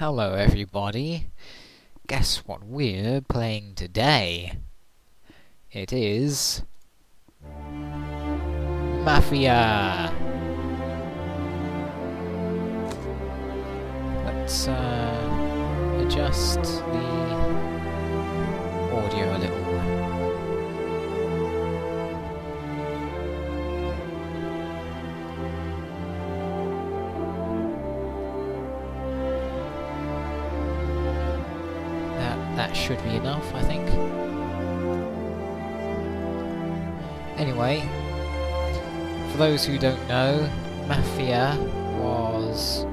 Hello everybody. Guess what we're playing today? It is... Mafia! Let's uh, adjust the audio a little. Should be enough, I think. Anyway, for those who don't know, Mafia was...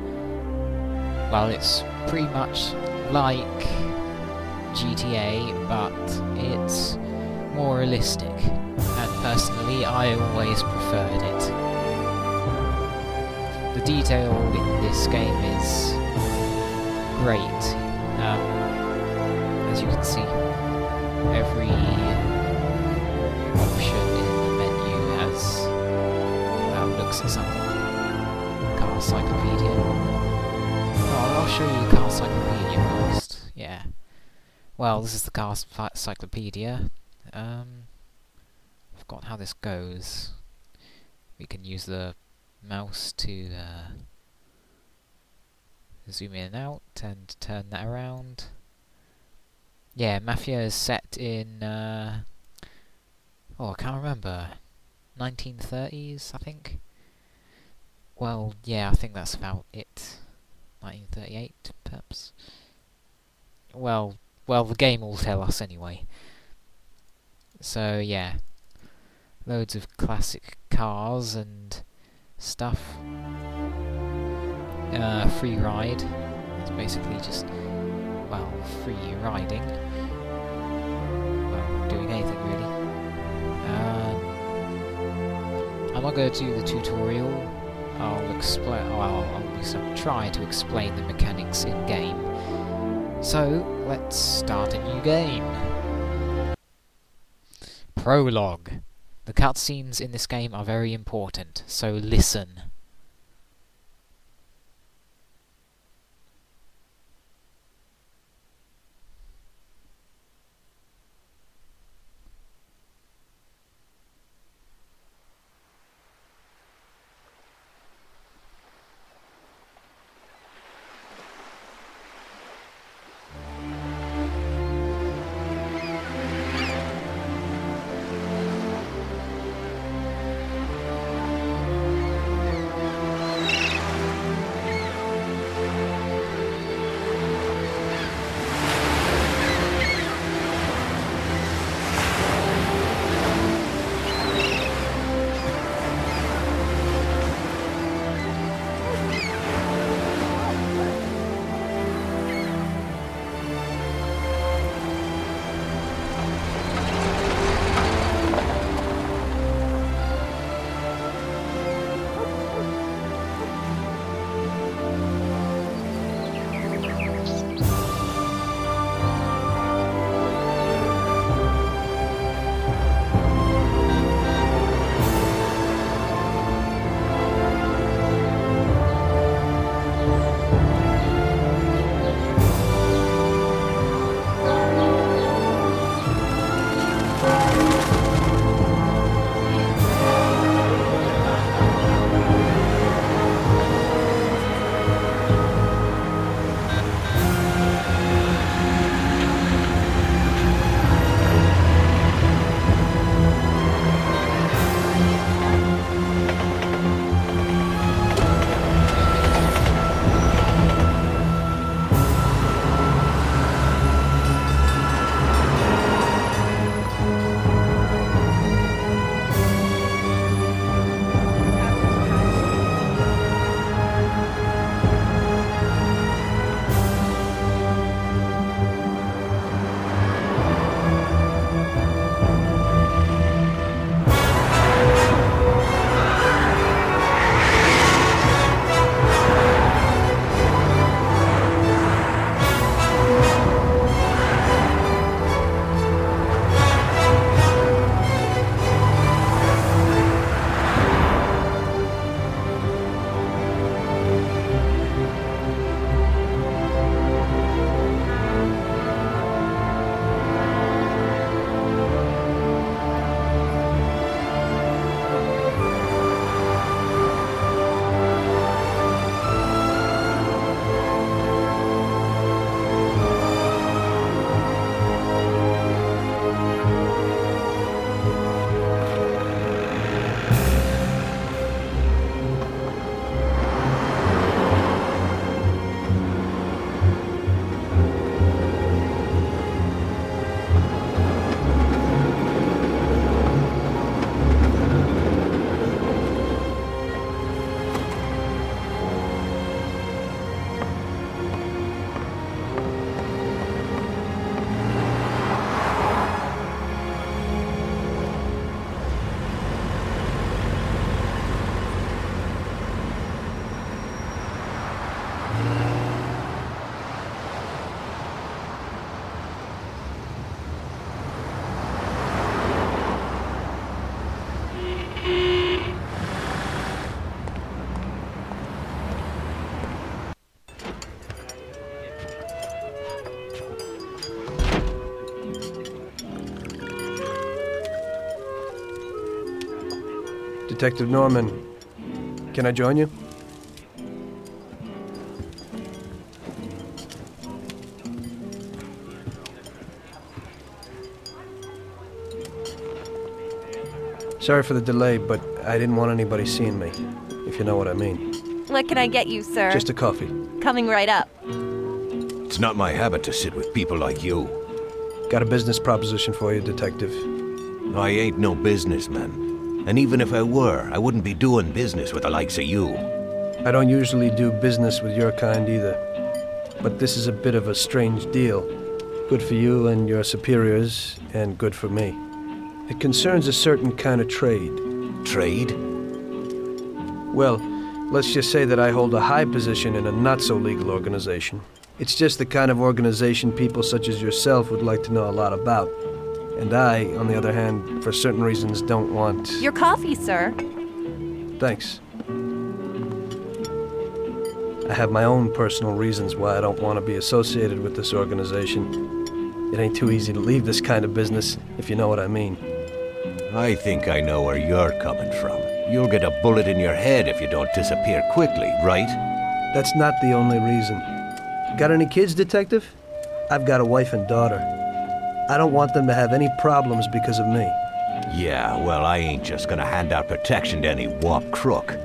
Well, it's pretty much like GTA, but it's more realistic. And personally, I always preferred it. The detail in this game is great. Um, as you can see, every option in the menu has well, looks at something. Car Cyclopedia. Oh, I'll show you Car Cyclopedia first. Yeah. Well, this is the Car Cy- Cyclopedia. Um, forgot how this goes. We can use the mouse to uh, zoom in and out and turn that around. Yeah, Mafia is set in, uh, oh, I can't remember, 1930s, I think? Well, yeah, I think that's about it. 1938, perhaps? Well, well, the game will tell us anyway. So, yeah. Loads of classic cars and stuff. Uh, free ride. It's basically just well, free riding. Not going to the tutorial. I'll explain. Oh, I'll, I'll try to explain the mechanics in game. So let's start a new game. Prologue. The cutscenes in this game are very important, so listen. Detective Norman, can I join you? Sorry for the delay, but I didn't want anybody seeing me, if you know what I mean. What can I get you, sir? Just a coffee. Coming right up. It's not my habit to sit with people like you. Got a business proposition for you, Detective. I ain't no businessman. And even if I were, I wouldn't be doing business with the likes of you. I don't usually do business with your kind either. But this is a bit of a strange deal. Good for you and your superiors, and good for me. It concerns a certain kind of trade. Trade? Well, let's just say that I hold a high position in a not so legal organization. It's just the kind of organization people such as yourself would like to know a lot about. And I, on the other hand, for certain reasons, don't want. Your coffee, sir. Thanks. I have my own personal reasons why I don't want to be associated with this organization. It ain't too easy to leave this kind of business, if you know what I mean. I think I know where you're coming from. You'll get a bullet in your head if you don't disappear quickly, right? That's not the only reason. Got any kids, Detective? I've got a wife and daughter. I don't want them to have any problems because of me. Yeah, well, I ain't just gonna hand out protection to any wop crook.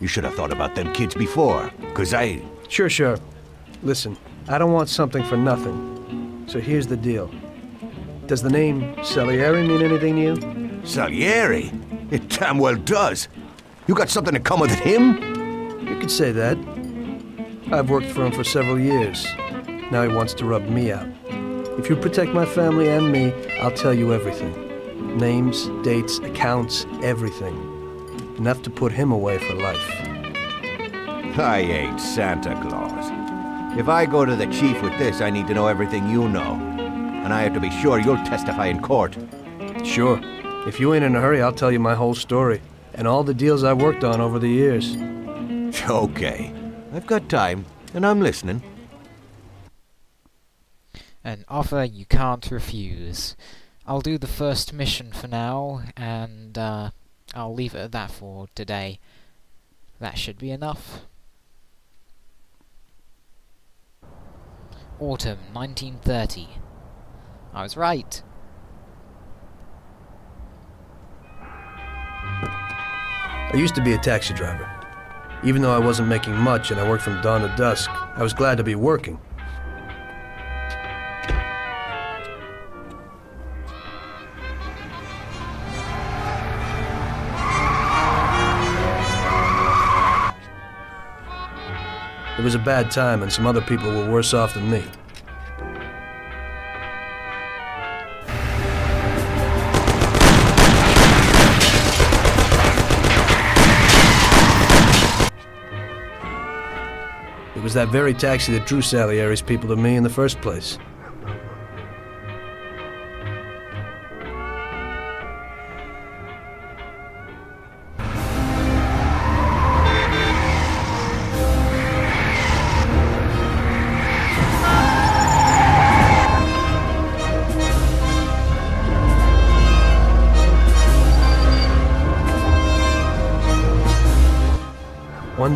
You should have thought about them kids before, cause I... Sure, sure. Listen, I don't want something for nothing. So here's the deal. Does the name Salieri mean anything to you? Salieri? It damn well does. You got something in common with him? You could say that. I've worked for him for several years. Now he wants to rub me out. If you protect my family and me, I'll tell you everything. Names, dates, accounts, everything. Enough to put him away for life. I ain't Santa Claus. If I go to the chief with this, I need to know everything you know. And I have to be sure you'll testify in court. Sure. If you ain't in a hurry, I'll tell you my whole story. And all the deals I've worked on over the years. Okay. I've got time, and I'm listening. An offer you can't refuse. I'll do the first mission for now, and uh, I'll leave it at that for today. That should be enough. Autumn 1930. I was right. I used to be a taxi driver. Even though I wasn't making much and I worked from dawn to dusk, I was glad to be working. It was a bad time, and some other people were worse off than me. It was that very taxi that drew Salieri's people to me in the first place.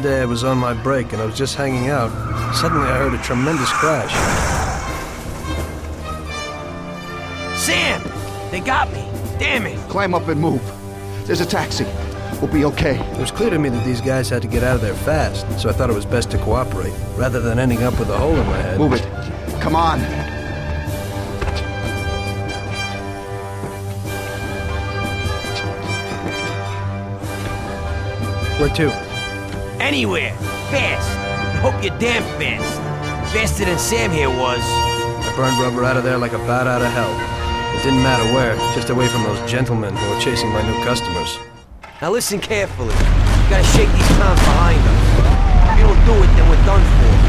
Day I was on my break and I was just hanging out. Suddenly I heard a tremendous crash. Sam! They got me! Damn it! Climb up and move. There's a taxi. We'll be okay. It was clear to me that these guys had to get out of there fast, so I thought it was best to cooperate, rather than ending up with a hole in my head. Move it. Come on. Where to? Anywhere! Fast! Hope you're damn fast! Faster than Sam here was. I burned rubber out of there like a bat out of hell. It didn't matter where, just away from those gentlemen who were chasing my new customers. Now listen carefully. You gotta shake these clowns behind us. If you don't do it, then we're done for.